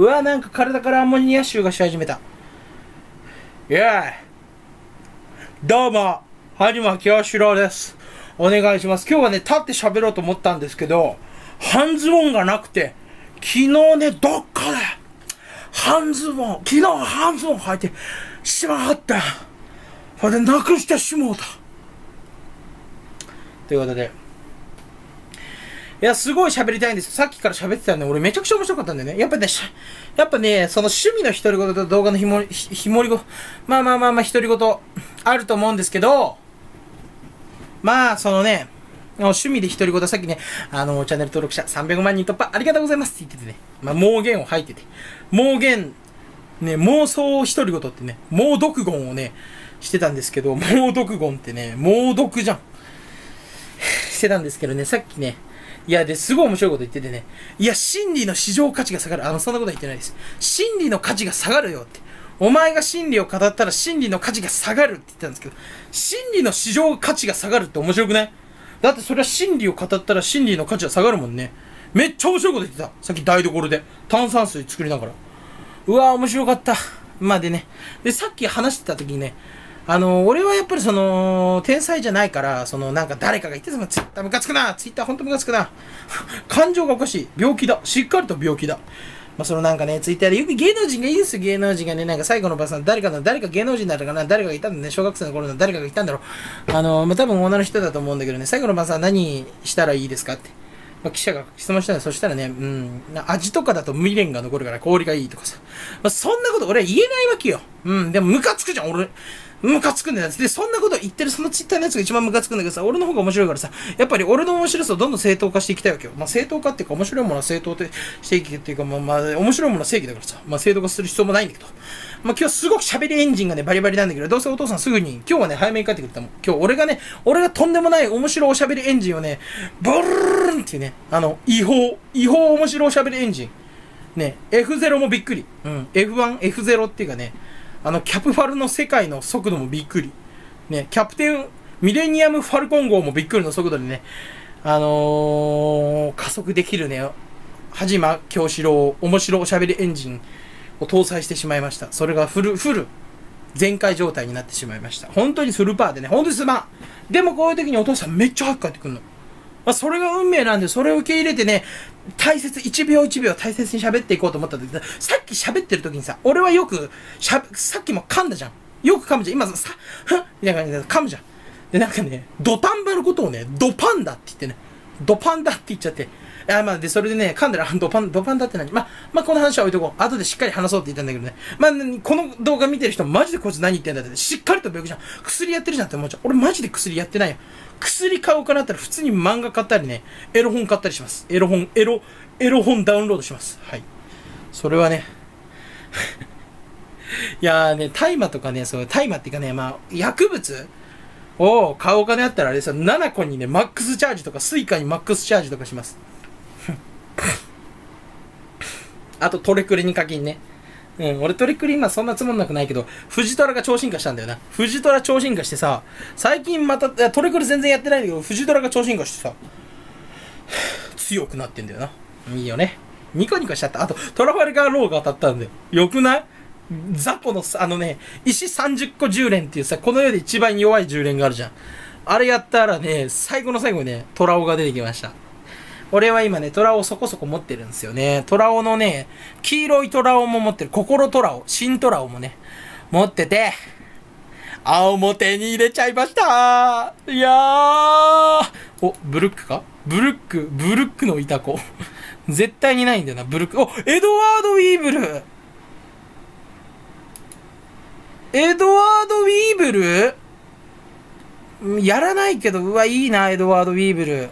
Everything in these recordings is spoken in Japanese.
うわ、なんか体からアンモニア臭がし始めた。イェイどうも、はじま清志郎です。お願いします。今日はね、立って喋ろうと思ったんですけど、半ズボンがなくて、昨日ね、どっかで、半ズボン、昨日半ズボン履いてしまった。それでなくしてしもうた。ということで、いや、すごい喋りたいんですよ。さっきから喋ってたんで、俺めちゃくちゃ面白かったんだよね。やっぱね、やっぱね、その趣味の独り言と動画のひも、ひひもりご、まあまあまあまあ、独り言、あると思うんですけど、まあ、そのね、趣味で独り言、さっきね、あの、チャンネル登録者300万人突破、ありがとうございますって言っててね、まあ、妄言を吐いてて、妄言、ね、妄想独り言ってね、猛読言をね、してたんですけど、猛読言ってね、猛読じゃん。してたんですけどね、さっきね、いや、で、すごい面白いこと言っててね、いや、真理の市場価値が下がる。あの、そんなことは言ってないです。真理の価値が下がるよって。お前が真理を語ったら真理の価値が下がるって言ったんですけど、真理の市場価値が下がるって面白くない？だってそれは真理を語ったら真理の価値は下がるもんね。めっちゃ面白いこと言ってた。さっき台所で。炭酸水作りながら。うわぁ面白かった。までね。で、さっき話してた時にね、あの俺はやっぱりその、天才じゃないから、その、なんか誰かが言ってたのツイッタームカつくなツイッターほんとムカつくな 感情がおかしい。病気だ。しっかりと病気だ。まあ、そのなんかね、ツイッターでよく芸能人がいいですよ、芸能人がね、なんか最後の場さん、誰かの、誰か芸能人だったかな、誰かがいたんだね、小学生の頃の誰かがいたんだろう。あの、まあ、多分女の人だと思うんだけどね、最後の晩さん何したらいいですかって。まあ、記者が質問したら、そしたらね、うん、味とかだと未練が残るから氷がいいとかさ。まあ、そんなこと俺は言えないわけよ。うん、でもムカつくじゃん、俺。ムカつくんだよ。で、そんなこと言ってるそのツイッターのやつが一番ムカつくんだけどさ、俺の方が面白いからさ、やっぱり俺の面白さをどんどん正当化していきたいわけよ。まあ、正当化っていうか、面白いものは正当ってしていくっていうか、まあ、まあ、面白いものは正義だからさ、まあ、正当化する必要もないんだけど。まあ、今日すごく喋りエンジンがね、バリバリなんだけど、どうせお父さんすぐに、今日はね、早めに帰ってくれたもん。今日俺がね、俺がとんでもない面白いおしゃべりエンジンをね、ブルーンっていうね、あの、違法、違法面白いおしゃべりエンジン。ね、F0 もびっくり。うん、F1、F0 っていうかね、あの、キャプファルの世界の速度もびっくり。ね、キャプテン、ミレニアム・ファルコン号もびっくりの速度でね、あのー、加速できるね、はじま京志郎、面白おしゃべりエンジンを搭載してしまいました。それがフル、フル、全開状態になってしまいました。本当にフルパーでね、本当にすまん。でもこういう時にお父さんめっちゃ早く帰ってくるの。まあ、それが運命なんで、それを受け入れてね、大切、1秒1秒大切に喋っていこうと思った時さっき喋ってる時にさ、俺はよく、しゃさっきも噛んだじゃん。よく噛むじゃん。今さ、ふんみたいな感じで噛むじゃん。で、なんかね、ドタンバのことをね、ドパンダって言ってね、ドパンダって言っちゃって、あ、まあ、で、それでね、噛んだら、ドパン、ドパンダって何？まあ、まあ、この話は置いとこう。後でしっかり話そうって言ったんだけどね。まあ、この動画見てる人、マジでこいつ何言ってんだって、しっかりと病気じゃん。薬やってるじゃんって思っちゃう。俺マジで薬やってないよ。薬買おうかなったら、普通に漫画買ったりね、エロ本買ったりします。エロ本、エロ、エロ本ダウンロードします。はい。それはね、いやーね、大麻とかね、そう、大麻っていうかね、まあ、薬物を買おうお金あったらあれですよ、 nanaco にね、マックスチャージとか、スイカにマックスチャージとかします。あと、トレクルに課金ね。うん、俺トレクル今そんなつもんなくないけど、フジトラが超進化したんだよな。フジトラ超進化してさ、最近また、トレクレ全然やってないんだけど、フジトラが超進化してさ、強くなってんだよな。いいよね。ニコニコしちゃった。あと、トラファルガーローが当たったんだよ。よくない？雑魚の、あのね、石30個10連っていうさ、この世で一番弱い10連があるじゃん。あれやったらね、最後の最後にね、トラオが出てきました。俺は今ね、トラオそこそこ持ってるんですよね。トラオのね、黄色いトラオも持ってる。心トラオ、新トラオもね、持ってて、青も手に入れちゃいましたいやーお、ブルックか？ブルック、ブルックのいた子。絶対にないんだよな、ブルック。お、エドワード・ウィーブルエドワード・ウィーブル？やらないけど、うわ、いいな、エドワード・ウィーブル。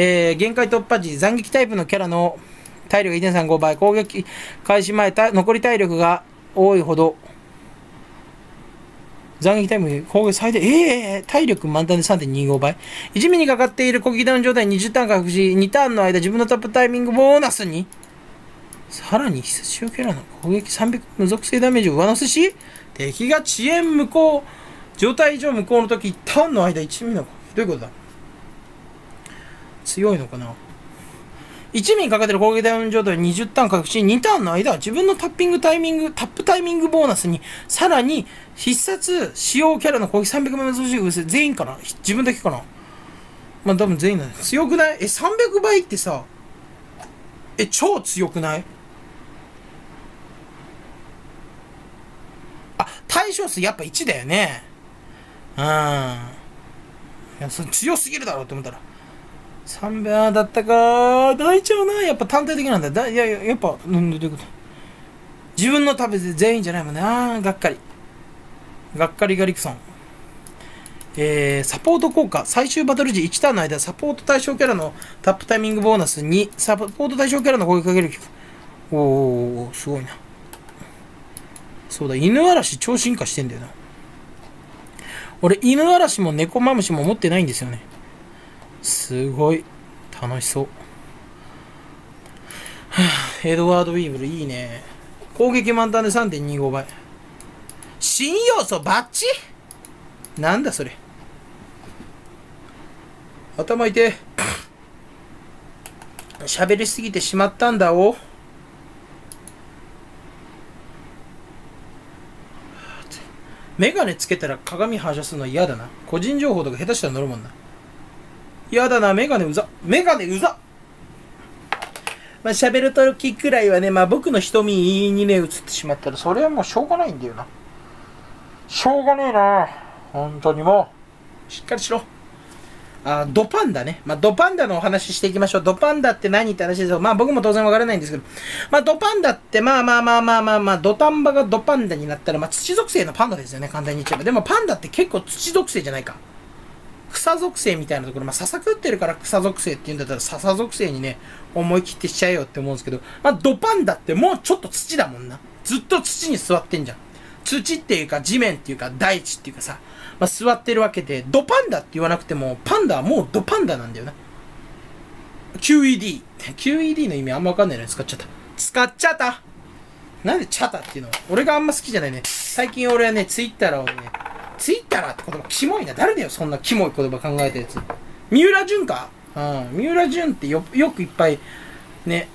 えー、限界突破時、斬撃タイプのキャラの体力1.35倍、攻撃開始前、残り体力が多いほど、斬撃タイム、攻撃最大、ええー、体力満タンで3.25倍。1ミにかかっている攻撃ダウン状態20ターン獲得し、2ターンの間自分のタップタイミングボーナスに、さらに必殺キャラの攻撃300無属性ダメージを上乗せし、敵が遅延無効、状態以上無効の時、ターンの間1ミリの、どういうことだ？強いのかな？1ミリかけてる攻撃ダウン状態20ターン獲得し、2ターンの間、自分のタッピングタイミング、タップタイミングボーナスに、さらに、必殺使用キャラの攻撃300倍増しグ全員かな？自分だけかな？まあ多分全員だね。強くない？え、300倍ってさ、え、超強くない？あ、対象数やっぱ1だよね。うん。いや、それ強すぎるだろうって思ったら。300だったか泣いちゃうな。やっぱ探偵的なんだ。だいやいや、やっぱ、なんどういうこと？自分の食べて全員じゃないもんね。あー、がっかり。がっかりガリクソン。えー、サポート効果。最終バトル時1ターンの間、サポート対象キャラのタップタイミングボーナス2、サポート対象キャラの攻撃かけるおー、すごいな。そうだ、犬嵐超進化してんだよな。俺、犬嵐も猫マムシも持ってないんですよね。すごい楽しそう。エドワード・ウィーブルいいね。攻撃満タンで3.25倍。新要素バッチ？なんだそれ。頭痛い。喋りすぎてしまったんだお。メガネつけたら鏡反射するの嫌だな。個人情報とか下手したら乗るもんな。嫌だな、メガネうざ。メガネうざまあ、喋るときくらいはね、まあ僕の瞳にね、映ってしまったら、それはもうしょうがないんだよな。しょうがねえな。本当にもう。しっかりしろ。あ、ドパンダね。まあ、ドパンダのお話ししていきましょう。ドパンダって何って話ですよ。まあ、僕も当然わからないんですけど。まあ、ドパンダって、まあまあまあまあまあまあ、ドタンバがドパンダになったら、まあ、土属性のパンダですよね。簡単に言っちゃえば。でも、パンダって結構土属性じゃないか。草属性みたいなところ、まあ、笹食ってるから草属性って言うんだったら、笹属性にね、思い切ってしちゃえよって思うんですけど、まあ、ドパンダってもうちょっと土だもんな。ずっと土に座ってんじゃん。土っていうか地面っていうか大地っていうかさ、まあ、座ってるわけで、ドパンダって言わなくても、パンダはもうドパンダなんだよな。QED。QED の意味あんまわかんないのに使っちゃった。使っちゃったなんでチャタっていうの？俺があんま好きじゃないね。最近俺はね、ツイッターをね、ツイッターって言葉キモいな。誰だよ、そんなキモい言葉考えたやつ。三浦淳か？うん。三浦淳ってよ、よくいっぱい、ね、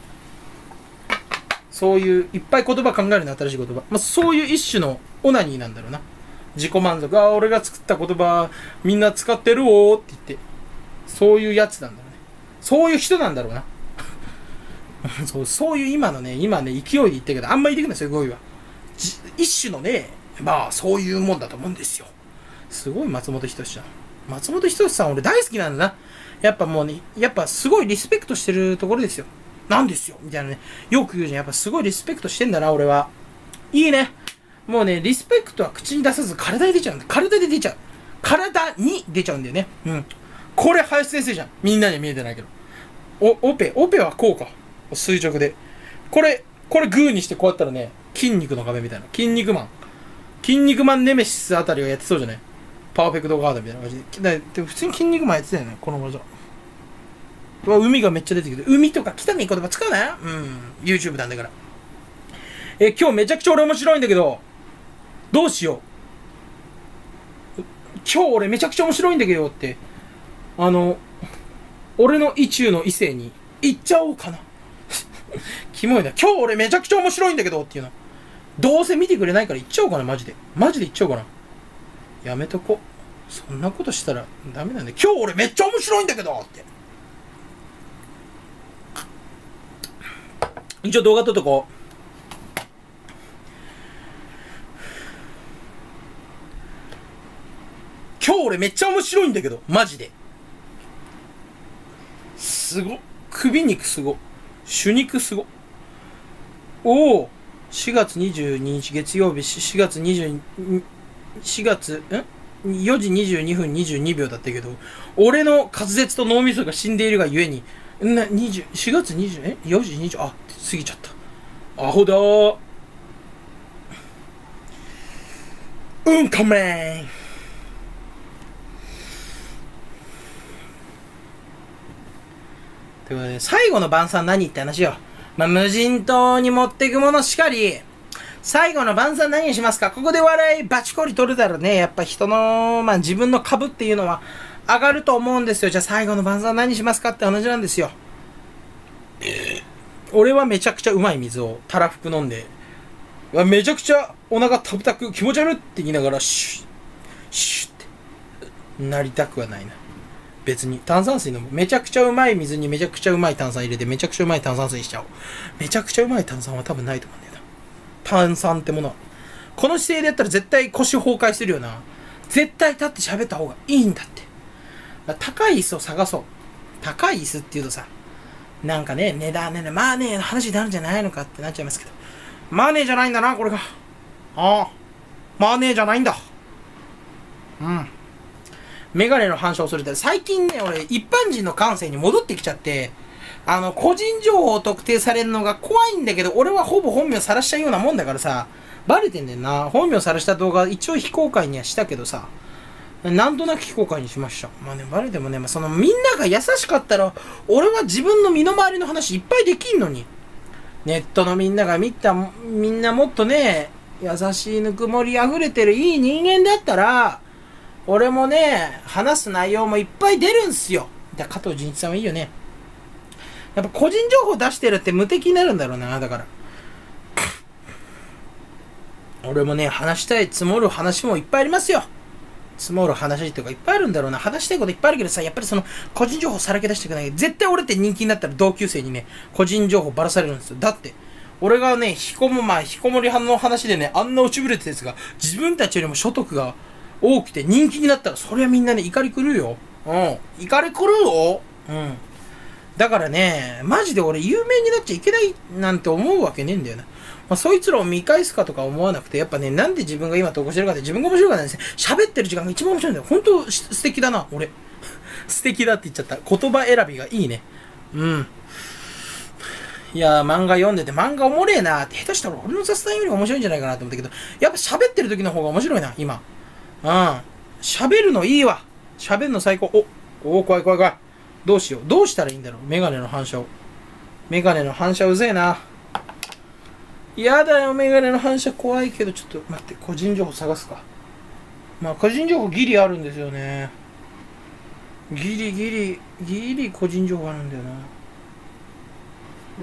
そういう、いっぱい言葉考えるの、新しい言葉。まあ、そういう一種のオナニーなんだろうな。自己満足。あ、俺が作った言葉、みんな使ってるおーって言って。そういうやつなんだろうね。そういう人なんだろうな。そう、そういう今のね、今ね、勢いで言ったけど、あんまり言ってくんない、すごいわ。一種のね、まあ、そういうもんだと思うんですよ。すごい松本人志だ。松本人志さん俺大好きなんだな。やっぱもうね、やっぱすごいリスペクトしてるところですよ。なんですよみたいなね。よく言うじゃん。やっぱすごいリスペクトしてんだな、俺は。いいね。もうね、リスペクトは口に出さず体で出ちゃうんだ。体で出ちゃう。体に出ちゃうんだよね。うん。これ、林先生じゃん。みんなには見えてないけど。お、オペ、オペはこうか。垂直で。これ、これグーにしてこうやったらね、筋肉の壁みたいな。筋肉マン。筋肉マンネメシスあたりをやってそうじゃない？パーフェクトガードみたいな感じで。で普通に筋肉マンやってたよね、この技。うわ、海がめっちゃ出てきて。海とか汚い言葉使うなうん。YouTube なんだから。え、今日めちゃくちゃ俺面白いんだけど、どうしよう。今日俺めちゃくちゃ面白いんだけどって、あの、俺の意中の異性に言っちゃおうかな。キモいな。今日俺めちゃくちゃ面白いんだけどっていうの。どうせ見てくれないから言っちゃおうかな、マジで。マジで言っちゃおうかな。やめとこ。そんなことしたらダメなんで。今日俺めっちゃ面白いんだけどって。一応動画撮っとこう。今日俺めっちゃ面白いんだけど、マジで。すご。首肉すご。主肉すご。おお4月22日月曜日、4月20、4月、ん ?4 時22分22秒だったけど、俺の滑舌と脳みそが死んでいるがゆえに、な、20、4月20、え ?4 時20、あ、過ぎちゃった。アホだー。うんこめん。ということで、最後の晩餐何って話よ。まあ、無人島に持っていくものしかり、最後の晩餐何にしますか？ここで笑いバチコリ取れたらね、やっぱ人の、まあ自分の株っていうのは上がると思うんですよ。じゃあ最後の晩餐何しますかって話なんですよ。俺はめちゃくちゃうまい水をたらふく飲んで、わめちゃくちゃお腹たぶたく気持ち悪いって言いながら、シュッ、シュッって、なりたくはないな。別に炭酸水飲む。めちゃくちゃうまい水にめちゃくちゃうまい炭酸入れてめちゃくちゃうまい炭酸水しちゃおう。めちゃくちゃうまい炭酸は多分ないと思うんだよな。炭酸ってものは。この姿勢でやったら絶対腰崩壊するよな。絶対立って喋った方がいいんだって。高い椅子を探そう。高い椅子って言うとさ、なんかね、値段ね、マネーの話になるんじゃないのかってなっちゃいますけど。マネーじゃないんだな、これが。ああ。マネーじゃないんだ。うん。メガネの反射をするって、最近ね、俺、一般人の感性に戻ってきちゃって、あの、個人情報を特定されるのが怖いんだけど、俺はほぼ本名さらしちゃうようなもんだからさ、バレてんだよな。本名さらした動画、一応非公開にはしたけどさ、なんとなく非公開にしました。まあね、バレてもね、まあ、そのみんなが優しかったら、俺は自分の身の回りの話いっぱいできんのに。ネットのみんなが見た、みんなもっとね、優しいぬくもり溢れてるいい人間だったら、俺もね、話す内容もいっぱい出るんすよ。だ加藤純一さんはいいよね。やっぱ個人情報出してるって無敵になるんだろうな、だから。俺もね、話したい積もる話もいっぱいありますよ。積もる話とかいっぱいあるんだろうな。話したいこといっぱいあるけどさ、やっぱりその、個人情報さらけ出していかない。絶対俺って人気になったら同級生にね、個人情報ばらされるんですよ。だって、俺がね、引きこも、まあ、引きこもり派の話でね、あんな落ちぶれてたやつが、自分たちよりも所得が多くて人気になったら、それはみんなね、怒り狂うよ。うん。怒り狂うようん。だからね、マジで俺有名になっちゃいけないなんて思うわけねえんだよな。まあ、そいつらを見返すかとか思わなくて、やっぱね、なんで自分が今投稿してるかって自分が面白いからですね、喋ってる時間が一番面白いんだよ。本当素敵だな、俺。素敵だって言っちゃった。言葉選びがいいね。うん。いや漫画読んでて漫画おもれえなって、下手したら俺の雑談より面白いんじゃないかなと思ったけど、やっぱ喋ってる時の方が面白いな、今。うん。喋るのいいわ。喋るの最高。お、お怖い怖い怖い。どうしよう。どうしたらいいんだろう。メガネの反射を。メガネの反射うぜえな。嫌だよ、メガネの反射怖いけど、ちょっと待って、個人情報探すか。まあ、個人情報ギリあるんですよね。ギリギリ、ギリ個人情報あるんだよな。ど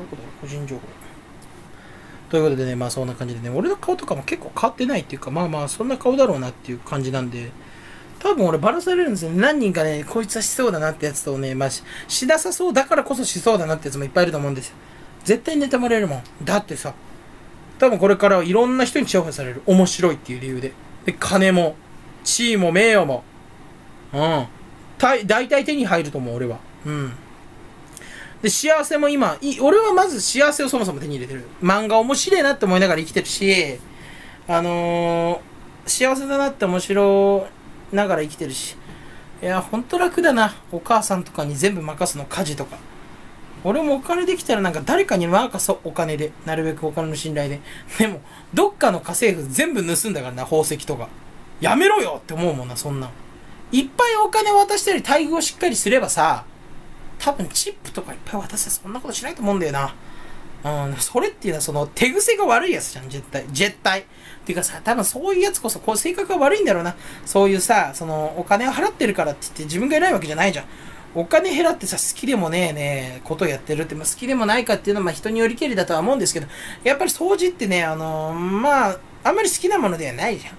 こだ？ろう、個人情報。ということでね、まあそんな感じでね、俺の顔とかも結構変わってないっていうか、まあまあそんな顔だろうなっていう感じなんで、多分俺バラされるんですよね。何人かね、こいつはしそうだなってやつとね、まあし、しなさそうだからこそしそうだなってやつもいっぱいいると思うんですよ。絶対ネタバレるもん。だってさ、多分これからはいろんな人に重宝される。面白いっていう理由で。で、金も、地位も名誉も。うん。大体手に入ると思う、俺は。うん。で、幸せも今、俺はまず幸せをそもそも手に入れてる。漫画面白いなって思いながら生きてるし、あのー、幸せだなって面白ながら生きてるし。いや、ほんと楽だな。お母さんとかに全部任すの、家事とか。俺もお金できたらなんか誰かに任そう、お金で。なるべくお金の信頼で。でも、どっかの家政婦全部盗んだからな、宝石とか。やめろよって思うもんな、そんな。いっぱいお金渡したり待遇をしっかりすればさ、多分チップとかいっぱい渡せそんなことしないと思うんだよな。うん、それっていうのはその手癖が悪いやつじゃん、絶対。絶対。っていうかさ、多分そういうやつこそ、こう性格が悪いんだろうな。そういうさ、その、お金を払ってるからって言って自分が偉いわけじゃないじゃん。お金減らってさ、好きでもねえねえことやってるって、まあ、好きでもないかっていうのは、まあ、人によりけりだとは思うんですけど、やっぱり掃除ってね、あのー、まあ、あんまり好きなものではないじゃん。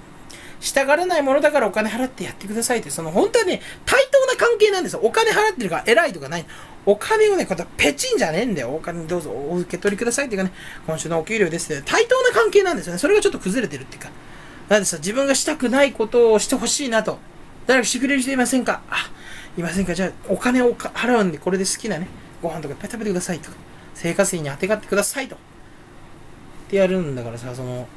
従わないものだからお金払ってやってくださいって、その本当はね、対等な関係なんですよ。お金払ってるから偉いとかない。お金をね、こうペチンじゃねえんだよ。お金どうぞお受け取りくださいっていうかね、今週のお給料ですって、対等な関係なんですよね。それがちょっと崩れてるっていうか。なんでさ、自分がしたくないことをしてほしいなと。誰かしてくれる人いませんか？あ、いませんかじゃあ、お金を払うんで、これで好きなね、ご飯とかいっぱい食べてくださいとか、生活費に当てがってくださいと。ってやるんだからさ、その、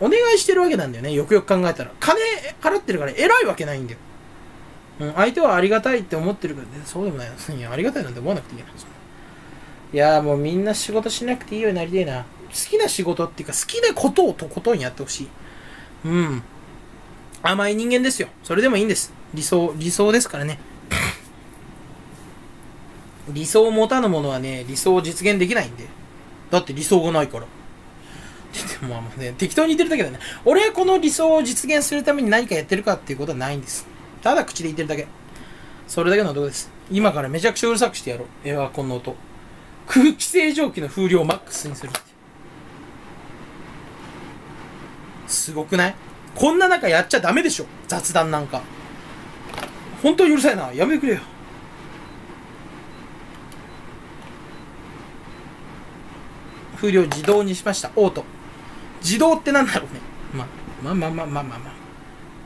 お願いしてるわけなんだよね。よくよく考えたら。金払ってるから偉いわけないんだよ。うん、相手はありがたいって思ってるからね。そうでもないいや、ありがたいなんて思わなくていいやいやもうみんな仕事しなくていいようになりたいな。好きな仕事っていうか、好きなことをとことんやってほしい。うん。甘い人間ですよ。それでもいいんです。理想、理想ですからね。理想を持たぬ者はね、理想を実現できないんで。だって理想がないから。でもまあね、適当に言ってるだけだね。俺はこの理想を実現するために何かやってるかっていうことはないんです。ただ口で言ってるだけ。それだけの男です。今からめちゃくちゃうるさくしてやろう。エアコンの音。空気清浄機の風量をマックスにするすごくない？こんな中やっちゃダメでしょ雑談なんか本当にうるさいなやめてくれよ風量自動にしましたオート自動ってなんだろうね。まあまあまあまあまあまあま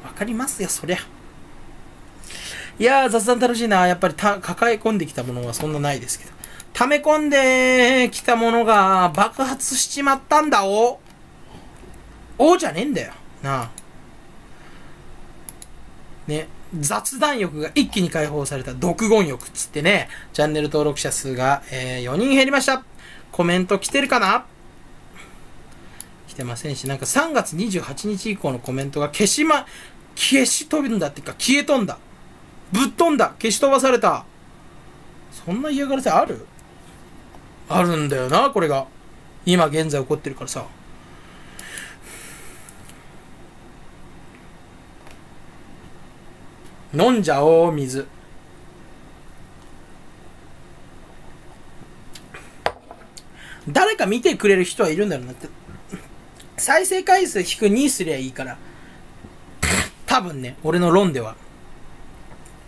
あ。わかりますよそりゃ。いやー雑談楽しいな。やっぱりた抱え込んできたものはそんなないですけど。溜め込んできたものが爆発しちまったんだお。おじゃねえんだよ。なあ。ね雑談欲が一気に解放された。独言欲っつってね、チャンネル登録者数が、えー、4人減りました。コメント来てるかな？来てませんし、なんか3月28日以降のコメントが消しま、消し飛ぶんだっていうか消え飛んだ。ぶっ飛んだ消し飛ばされたそんな嫌がらせある？あるんだよな、これが。今現在起こってるからさ。飲んじゃおう、水。誰か見てくれる人はいるんだろうなって。再生回数引く2すりゃいいから。多分ね、俺の論では。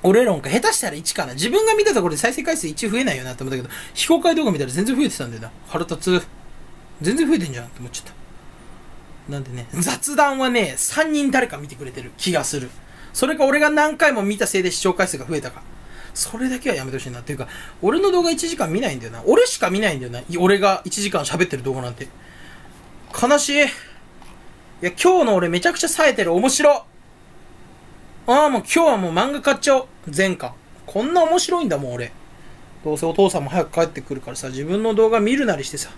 俺論か、下手したら1かな。自分が見たところで再生回数1増えないよなって思ったけど、非公開動画見たら全然増えてたんだよな。腹立つ。全然増えてんじゃんって思っちゃった。なんでね、雑談はね、3人誰か見てくれてる気がする。それか俺が何回も見たせいで視聴回数が増えたか。それだけはやめてほしいな。っていうか、俺の動画1時間見ないんだよな。俺しか見ないんだよな。俺が1時間喋ってる動画なんて。悲しい。いや、今日の俺めちゃくちゃ冴えてる。面白。ああ、もう今日はもう漫画買っちゃおう。前巻。こんな面白いんだもん、俺。どうせお父さんも早く帰ってくるからさ、自分の動画見るなりしてさ。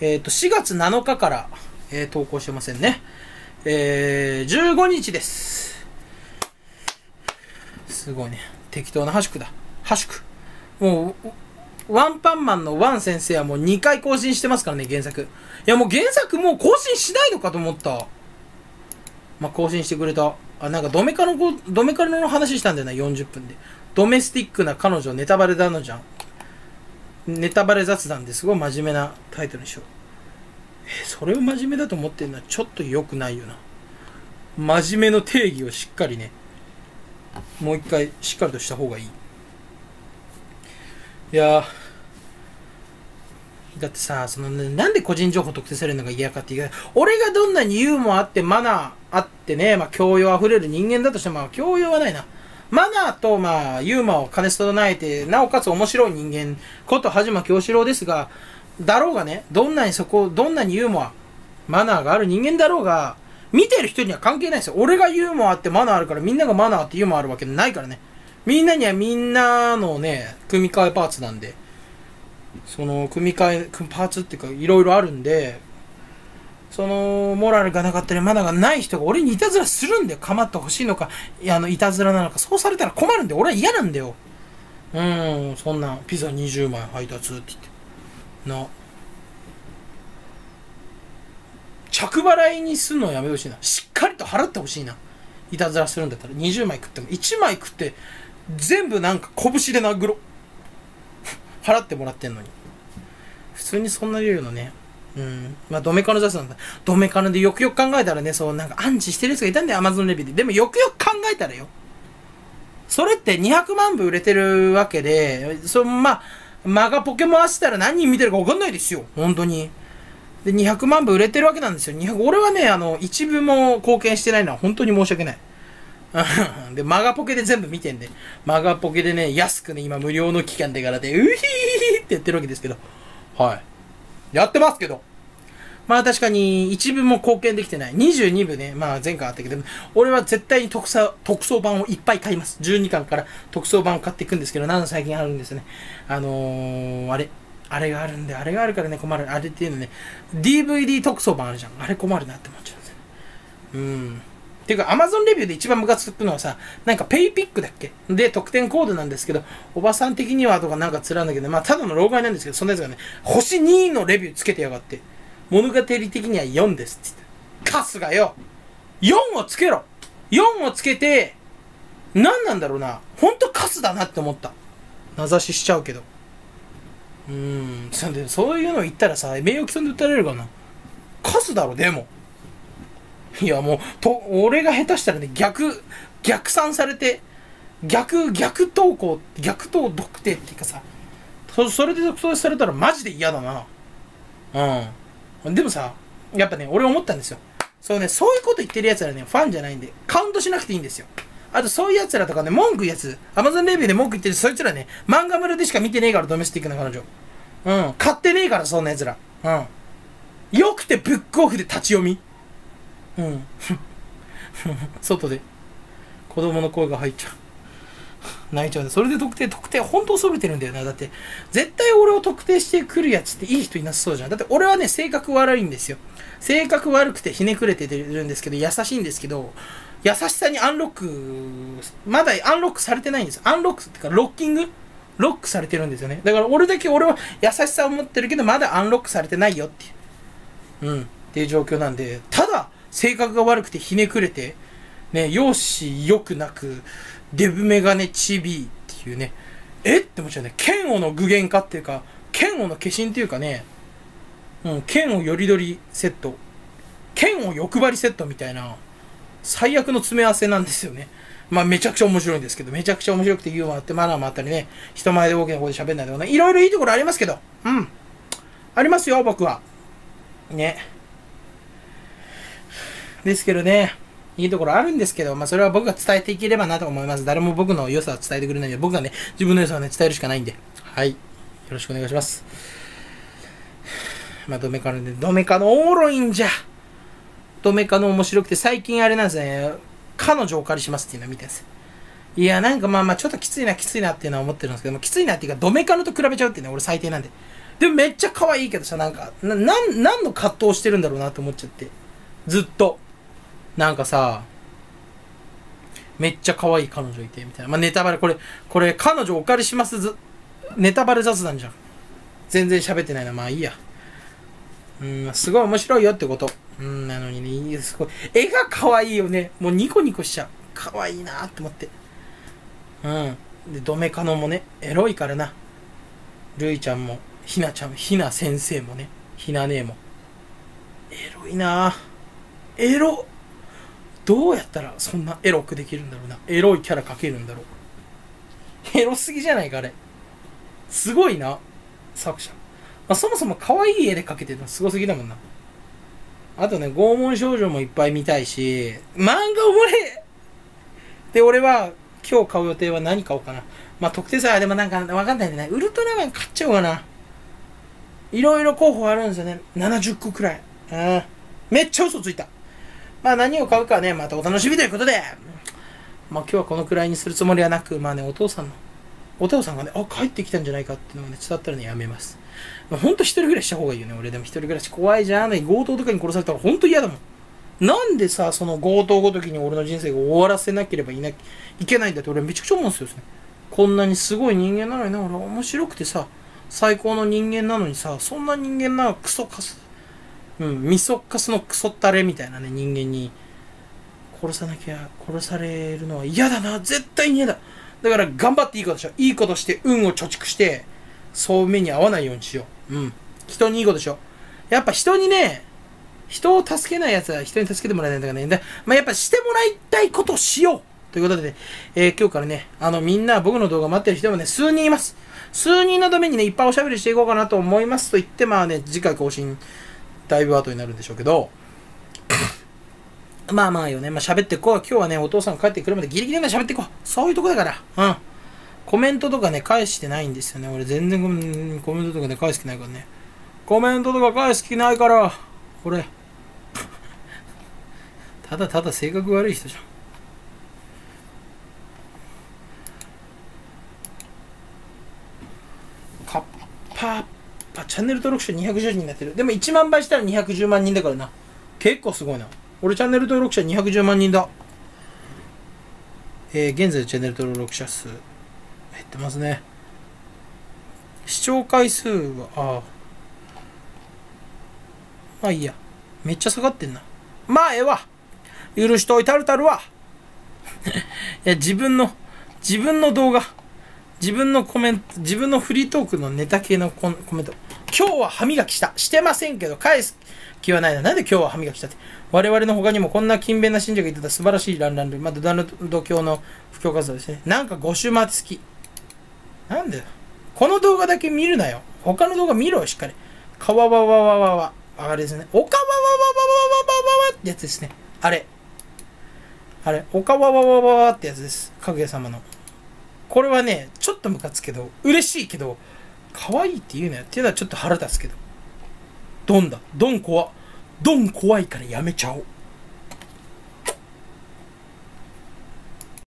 えっ、ー、と、4月7日から、えー、投稿してませんね。えー、15日です。すごいね。適当なハシクだ。ハシク。もう、ワンパンマンのワン先生はもう2回更新してますからね、原作。いやもう原作もう更新しないのかと思った。まあ、更新してくれた。あ、なんかドメカの、ドメカの話したんだよな、40分で。ドメスティックな彼女、ネタバレだのじゃん。ネタバレ雑談ですごい真面目なタイトルにしよう。え、それを真面目だと思ってるのはちょっと良くないよな。真面目の定義をしっかりね、もう一回しっかりとした方がいいいやだってさその、ね、なんで個人情報特定されるのが嫌かっていう俺がどんなにユーモアあってマナーあってね、まあ、教養あふれる人間だとしても、まあ、教養はないなマナーと、まあ、ユーモアを兼ね備えて、なおかつ面白い人間ことはじま京志郎ですが、だろうがね、どんなにそこ、どんなにユーモア、マナーがある人間だろうが、見てる人には関係ないですよ。俺がユーモアあってマナーあるから、みんながマナーってユーモアあるわけないからね。みんなにはみんなのね、組み替えパーツなんで、その、組み替え、パーツっていうか、いろいろあるんで、その、モラルがなかったり、マナーがない人が俺にいたずらするんだよ。構ってほしいのか、いや、あの、いたずらなのか、そうされたら困るんで、俺は嫌なんだよ。うん、そんな、ピザ20枚配達って言って。な。着払いにするのやめてほしいな。しっかりと払ってほしいな。いたずらするんだったら20枚食っても1枚食って全部なんか拳で殴ろ。払ってもらってんのに。普通にそんな言うのね。うん。まあ、ドメカノ雑なんだ。ドメカノでよくよく考えたらね、そう、なんか暗示してるやつがいたんだよ、アマゾンレビューで。でもよくよく考えたらよ。それって200万部売れてるわけで、そのまあ、マガポケモン合わせたら何人見てるか分かんないですよ。本当に。で、200万部売れてるわけなんですよ。200俺はね、あの、一部も貢献してないのは本当に申し訳ない。で、マガポケで全部見てんで、マガポケでね、安くね、今無料の期間でからで、うひーってやってるわけですけど、はい。やってますけど。まあ確かに一部も貢献できてない。22部ね、まあ前回あったけど、俺は絶対に特撮特装版をいっぱい買います。12巻から特装版を買っていくんですけど、なん最近あるんですね。あのー、あれ、あれがあるんで、あれがあるからね、困る。あれっていうのね、DVD 特装版あるじゃん。あれ困るなって思っちゃうんですよ。うん。っていうか、Amazon レビューで一番ムカつくのはさ、なんかペイピックだっけ？で、特典コードなんですけど、おばさん的にはとかなんかつらんだけど、まあ、ただの老害なんですけど、そんなやつがね、星2のレビューつけてやがって、物語的には4ですって言って。カスがよ !4 をつけろ !4 をつけて、何なんだろうな？ほんとカスだなって思った。名指ししちゃうけど。うんそんそういうの言ったらさ名誉毀損で訴えられるかなカスだろでもいやもうと俺が下手したらね逆逆算されて逆逆投稿逆投特定っていうかさそそれで特定されたらマジで嫌だなうんでもさやっぱね俺思ったんですよそうねそういうこと言ってるやつらねファンじゃないんでカウントしなくていいんですよあとそういうやつらとかね、文句言うやつ、アマゾンレビューで文句言ってるそいつらね、漫画村でしか見てねえから、ドメスティックな彼女。うん。買ってねえから、そんなやつら。うん。よくてブックオフで立ち読み。うん。外で、子供の声が入っちゃう。泣いちゃう。それで特定、特定、本当それてるん。だよな。だって、絶対俺を特定してくるやつっていい人いなさそうじゃん。だって俺はね、性格悪いん。ですよ。性格悪くてひねくれてるん。ですけど、優しいん。ですけど、優しさにアンロック、まだアンロックされてないん。です。アンロックってか、ロッキングロックされてるん。ですよね。だから俺だけ俺は優しさを持ってるけど、まだアンロックされてないよっていう。うん。っていう状況なん。で、ただ、性格が悪くてひねくれて、ね、容姿良くなく、デブメガネチビっていうね、え？って思っちゃうね。剣王の具現化っていうか、剣王の化身っていうかね、うん、剣をよりどりセット、剣を欲張りセットみたいな、最悪の詰め合わせなんですよね。まあめちゃくちゃ面白いんですけど、めちゃくちゃ面白くてユーモアあってマナーもあったりね、人前で大きな声で喋んないとかね、いろいろいいところありますけど、うん。ありますよ、僕は。ね。ですけどね、いいところあるんですけど、まあそれは僕が伝えていければなと思います。誰も僕の良さを伝えてくれないんで、僕がね、自分の良さをね、伝えるしかないんで。はい。よろしくお願いします。まあ、ドメカのね、ドメカのおもろいんじゃ。ドメカの面白くて、最近あれなんですね、彼女をお借りしますっていうのを見てるんですいや、なんかまあまあ、ちょっときついな、きついなっていうのは思ってるんですけども、きついなっていうか、ドメカノと比べちゃうっていうのは俺最低なんで。でもめっちゃ可愛いけどさ、なんか、な、なん、何の葛藤してるんだろうなって思っちゃって。ずっと。なんかさ、めっちゃ可愛い彼女いて、みたいな。まあ、ネタバレ、これ、これ、彼女お借りしますず、ネタバレ雑談じゃん。全然喋ってないな。まあいいや。うん、すごい面白いよってこと。うん、なのにね、すごい。絵が可愛いよね。もうニコニコしちゃう。可愛いなって思って。うん。で、ドメカノもね、エロいからな。ルイちゃんも、ひなちゃんも、ひな先生もね、ひな姉も。エロいなエロ。どうやったらそんなエロくできるんだろうな。エロいキャラ描けるんだろう。エロすぎじゃないか、あれ。すごいな、作者。まあ、そもそも可愛い絵で描けてるのすごすぎだもんな。あとね、拷問少女もいっぱい見たいし、漫画俺で、俺は今日買う予定は何買おうかな。まあ、特定さ、でもなんかわかんないんでね、ウルトラマン買っちゃおうかな。いろいろ候補あるんですよね。70個くらい。うん。めっちゃ嘘ついた。まあ何を買うかね、またお楽しみということで、まあ今日はこのくらいにするつもりはなく、まあね、お父さんの、お父さんがね、あ、帰ってきたんじゃないかっていうのがね、伝わったらね、やめます。まあ、ほんと一人暮らしした方がいいよね。俺でも一人暮らし怖いじゃん。強盗とかに殺されたらほんと嫌だもん。なんでさ、その強盗ごときに俺の人生が終わらせなければいないけないんだって俺めちゃくちゃ思うんですよ。こんなにすごい人間なのにな、俺面白くてさ、最高の人間なのにさ、そんな人間ならクソカス、うん、ミソカスのクソったれみたいなね、人間に殺さなきゃ、殺されるのは嫌だな、絶対に嫌だ。だから頑張っていいことしよう。いいことして運を貯蓄して、そう目に合わないようにしよう。うん。人にいいことしよう。やっぱ人にね、人を助けない奴は人に助けてもらえないんだからね。でまあ、やっぱしてもらいたいことをしようということで、ね、えー、今日からね、あの、みんな僕の動画待ってる人もね、数人います。数人のためにね、いっぱいおしゃべりしていこうかなと思いますと言って、まあね、次回更新、だいぶ後になるんでしょうけど、まあまあよね、まあ喋っていこう。今日はね、お父さん帰ってくるまでギリギリまで喋っていこう。そういうとこだから。うん。コメントとかね、返してないんですよね。俺全然コメントとかね、返す気ないからね。コメントとか返す気ないから、俺。ただただ性格悪い人じゃん。カッパッパ、チャンネル登録者210人になってる。でも1万倍したら210万人だからな。結構すごいな。俺チャンネル登録者210万人だ。えー、現在チャンネル登録者数減ってますね視聴回数はああまあいいやめっちゃ下がってんなまあええわ許しといたるたるわ いや自分の自分の動画自分のコメント、自分のフリートークのネタ系のコメント。今日は歯磨きした。してませんけど、返す気はないな。なんで今日は歯磨きしたって？我々の他にもこんな勤勉な信者が言ってた素晴らしいランランル。まあ、ドダルド教の布教活動ですね。なんか5週回って好き。なんだよ。この動画だけ見るなよ。他の動画見ろよ、しっかり。かわわわわわわ。あれですね。おかわわわわわわわわわってやつですね。あれ。あれ。おかわわわわわってやつです。かぐや様の。これはね、ちょっとムカつけど、嬉しいけど、可愛いって言うなよっていうのはちょっと腹立つけど。ドンだ。ドン怖。ドン怖いからやめちゃおう。